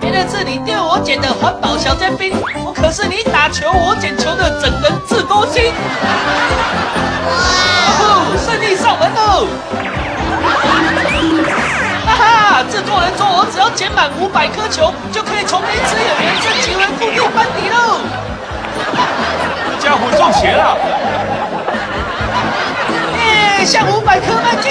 别人是你丢我捡的环保小尖兵，我可是你打球我捡球的整人智多星。哦，胜利上门喽！哈哈，制作人说我只要捡满五百颗球，就可以从临时演员升级为固定班底喽。家伙中邪了！耶，向五百颗迈进！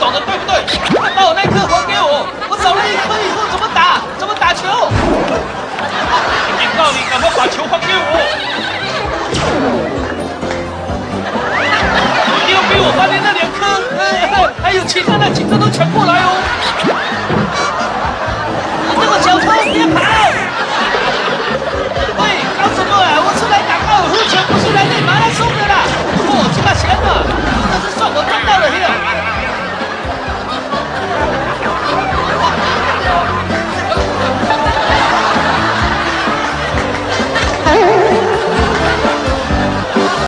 找的，对不对？快把我那颗还给我！我找了一颗以后怎么打？怎么打球？警告你，赶快把球还给我！你要给我把你那两颗，还有其他的警察都抢过来！